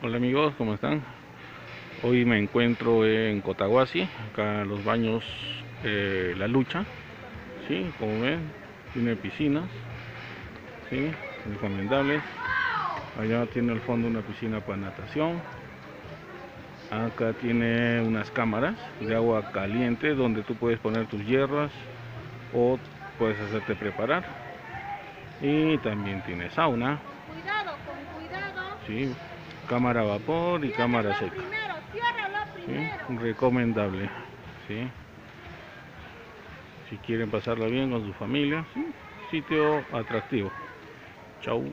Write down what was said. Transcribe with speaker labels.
Speaker 1: Hola amigos, ¿cómo están? Hoy me encuentro en Cotahuasi, acá los baños eh, La Lucha, ¿sí? Como ven, tiene piscinas, ¿sí? Recomendables. Allá tiene al fondo una piscina para natación. Acá tiene unas cámaras de agua caliente donde tú puedes poner tus hierbas o puedes hacerte preparar. Y también tiene sauna.
Speaker 2: Cuidado, con cuidado.
Speaker 1: Sí, cámara a vapor y cámara seca. Recomendable. ¿sí? Si quieren pasarla bien con su familia, ¿sí? sitio atractivo. Chau.